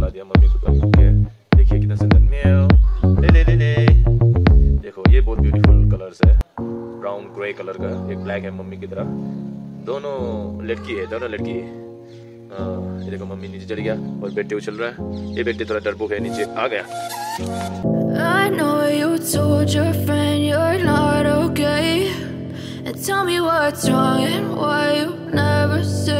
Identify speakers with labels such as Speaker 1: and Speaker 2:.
Speaker 1: खिला दिया मम्मी को तो देखिए कितना सुंदर ले ले ले ले देखो ये बहुत ब्यूटीफुल कलर्स है ब्राउन ग्रे कलर का एक ब्लैक है मम्मी की तरह दोनों लड़की है दोनों लड़की है हाँ, ये देखो मम्मी नीचे चली गया और बेटे उछल रहा है ये बेटे थोड़ा डरपोक है नीचे आ गया
Speaker 2: I know you told your friend you're not okay. And tell me what's wrong and why you never said